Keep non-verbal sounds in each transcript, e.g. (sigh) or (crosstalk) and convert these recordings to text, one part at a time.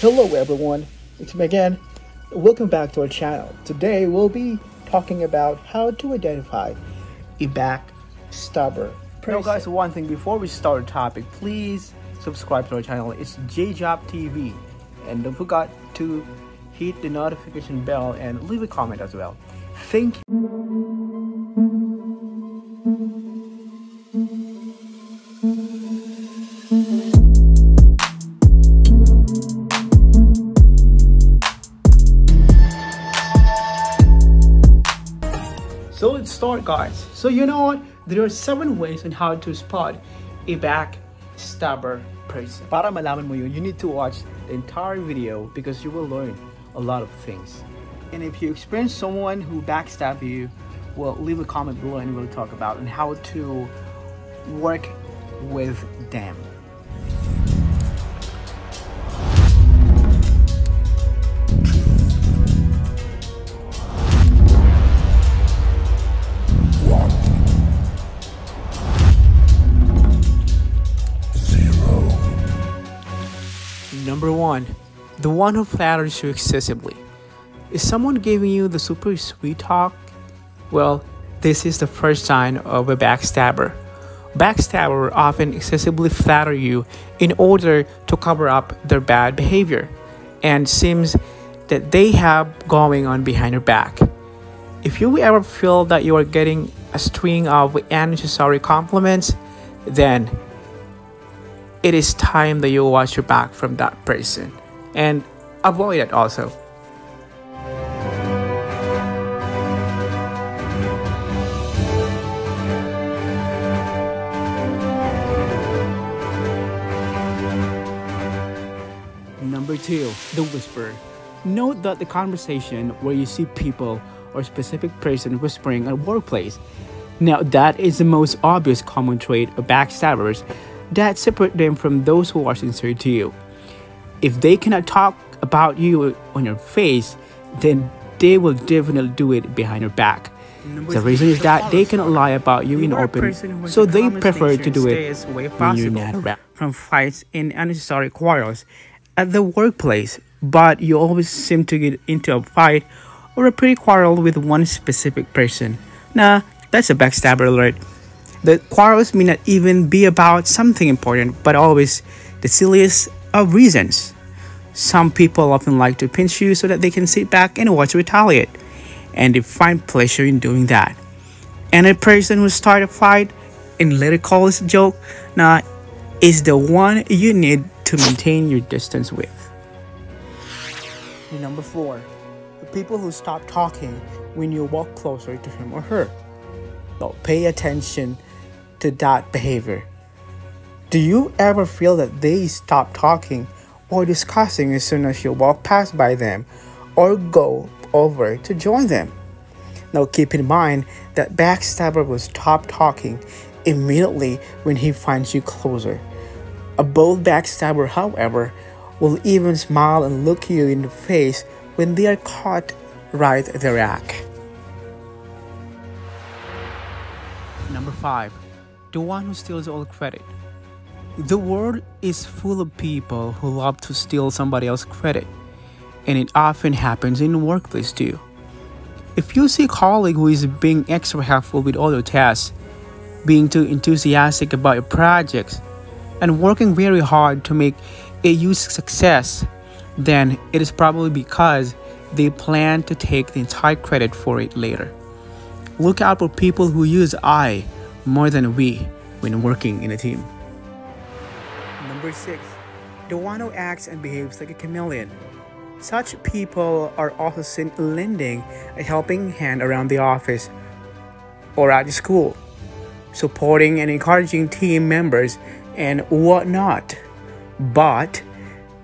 Hello everyone, it's me again. Welcome back to our channel. Today we'll be talking about how to identify a backstabber person. Now guys, one thing before we start the topic, please subscribe to our channel. It's JeJap TV. And don't forget to hit the notification bell and leave a comment as well. Thank you. So let's start guys. So you know what? There are seven ways on how to spot a backstabber person. Para malaman mo yun, you need to watch the entire video because you will learn a lot of things. And if you experience someone who backstab you, well, leave a comment below and we'll talk about and how to work with them. Number one, the one who flatters you excessively. Is someone giving you the super sweet talk? Well, this is the first sign of a backstabber. Backstabber often excessively flatter you in order to cover up their bad behavior and seems that they have going on behind your back. If you ever feel that you are getting a string of unnecessary compliments, then it is time that you watch your back from that person and avoid it also. Number two, the whisper. Note that the conversation where you see people or specific person whispering at workplace. Now that is the most obvious common trait of backstabbers that separate them from those who are sincere to you. If they cannot talk about you on your face, then they will definitely do it behind your back. the reason is that they cannot lie about you in open, so they prefer to do it when you're not around. From fights and unnecessary quarrels at the workplace, but you always seem to get into a fight or a pretty quarrel with one specific person. Nah, that's a backstabber alert. The quarrels may not even be about something important, but always the silliest of reasons. Some people often like to pinch you so that they can sit back and watch you retaliate, and they find pleasure in doing that. And a person who starts a fight and later calls a joke, nah, is the one you need to maintain your distance with. Number four, the people who stop talking when you walk closer to him or her. Now, pay attention to that behavior. Do you ever feel that they stop talking or discussing as soon as you walk past by them or go over to join them? Now keep in mind that backstabber will stop talking immediately when he finds you closer. A bold backstabber, however, will even smile and look you in the face when they are caught right at the rack. Number 5 the one who steals all credit. The world is full of people who love to steal somebody else's credit, and it often happens in the workplace too. If you see a colleague who is being extra helpful with all your tasks, being too enthusiastic about your projects, and working very hard to make a huge success, then it is probably because they plan to take the entire credit for it later. Look out for people who use I more than we when working in a team. Number 6. The one who acts and behaves like a chameleon. Such people are also seen lending a helping hand around the office or at the school, supporting and encouraging team members and whatnot. But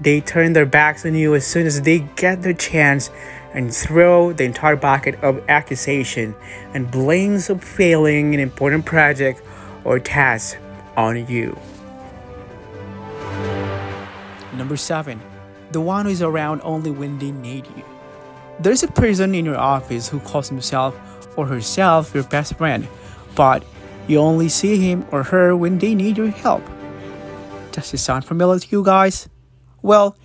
they turn their backs on you as soon as they get their chance and throw the entire bucket of accusation and blames of failing an important project or task on you. Number 7. The one who is around only when they need you. There's a person in your office who calls himself or herself your best friend, but you only see him or her when they need your help. Does this sound familiar to you guys? Well,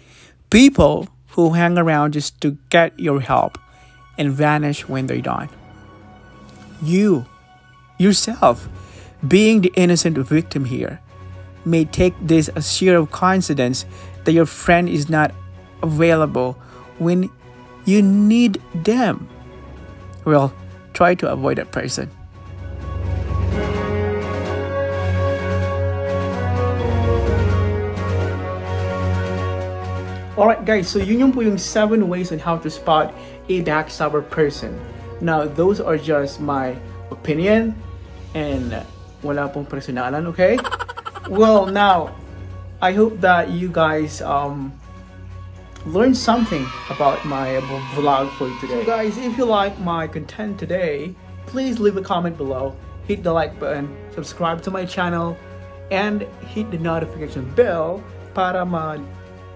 People who hang around just to get your help and vanish when they're done. You, yourself, being the innocent victim here, may take this as sheer coincidence that your friend is not available when you need them. Well, try to avoid that person. Alright guys, so yun yung po yung 7 ways on how to spot a backstabber person. Now, those are just my opinion and wala pong personalan, okay? (laughs) well, now, I hope that you guys um, learned something about my vlog for today. So guys, if you like my content today, please leave a comment below, hit the like button, subscribe to my channel, and hit the notification bell para ma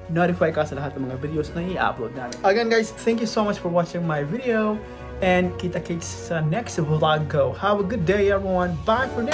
notify ka sa lahat ng mga videos na i-upload namin. Again guys, thank you so much for watching my video and kita-kits sa next vlog ko. Have a good day everyone. Bye for now!